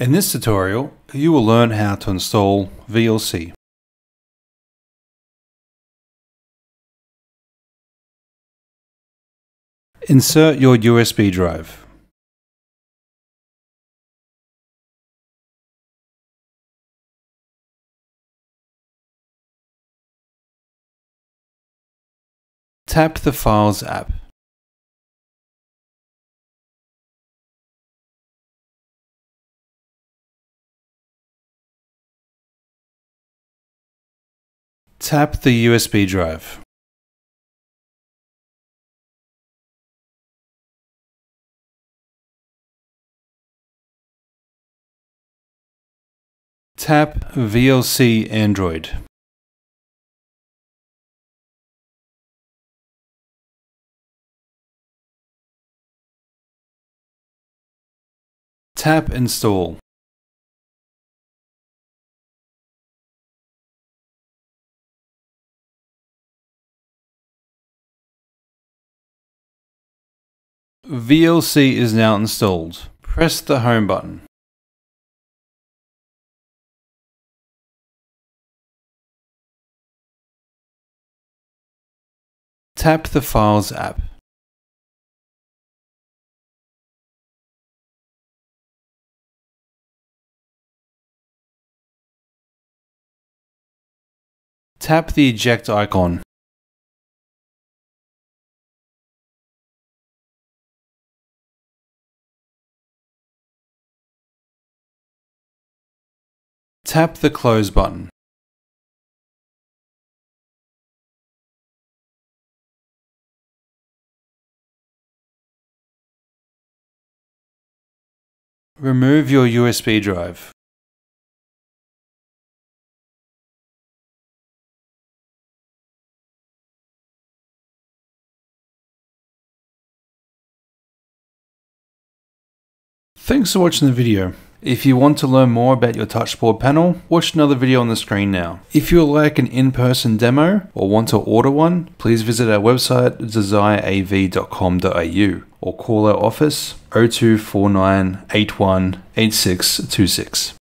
In this tutorial, you will learn how to install VLC. Insert your USB drive. Tap the Files app. Tap the USB drive. Tap VLC Android. Tap Install. VLC is now installed. Press the Home button. Tap the Files app. Tap the eject icon. Tap the close button. Remove your USB drive. Thanks for watching the video. If you want to learn more about your touchboard panel, watch another video on the screen now. If you would like an in-person demo or want to order one, please visit our website desireav.com.au or call our office 0249 8626.